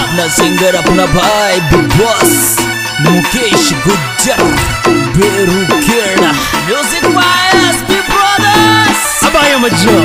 अपना सिंगर अपना भाई big boss Mukesh Gujjar Bhairu Khera music बायस बिग ब्रदर्स अब आया मज्जा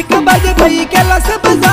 म्यूज़िक बज भई कैलस बजा